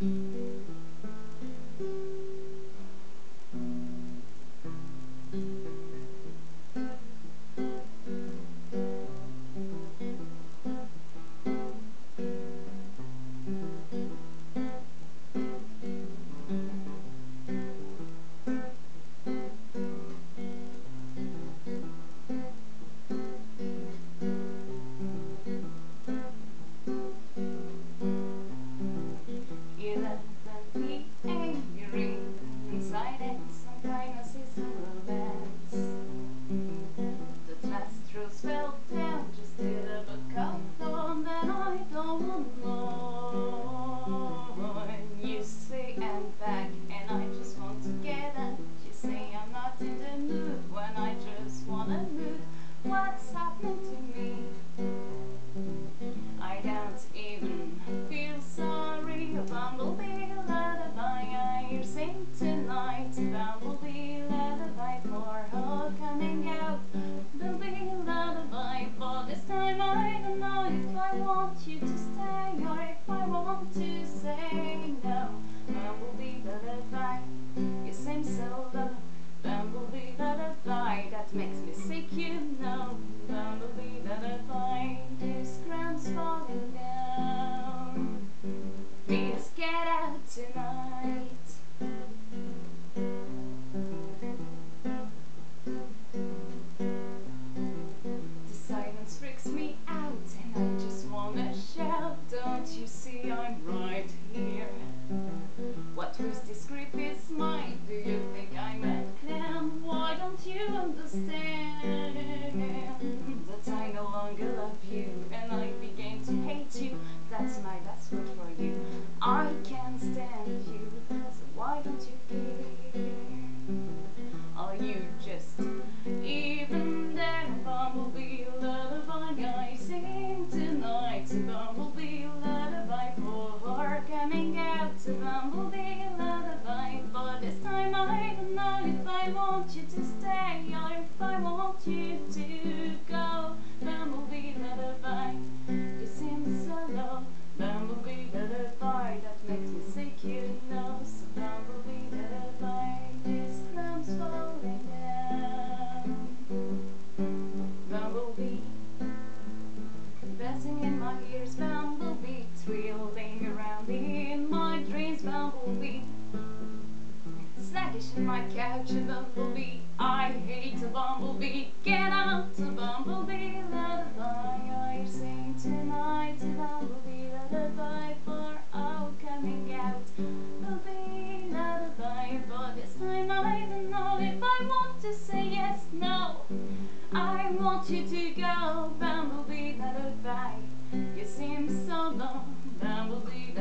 Mm-hmm. What's happening to me. I don't even feel sorry. A bumblebee lullaby I sing tonight. Bumblebee lullaby for all coming out. Bumblebee lullaby for this time. I don't know if I want you to stay or if I want to say no. Bumblebee lullaby, you seem so low. Bumblebee lullaby that makes me you know. Bumblebee lullaby, this ground's falling down. Please get out tonight. The silence freaks me out, and I just wanna shout. Don't you see I'm right here? What twisty script is mine? Do you think I'm a clown? Why don't you understand coming out. Bumblebee lullaby. But this time I don't know if I want you to stay or if I want you to Sluggish in my couch, a bumblebee. I hate a bumblebee. Get out, a bumblebee, lullaby. I sing tonight, a bumblebee, lullaby for all coming out. Bumblebee, lullaby, but this time I don't know if I want to say yes, no. I want you to go, bumblebee, lullaby. You seem so low, bumblebee,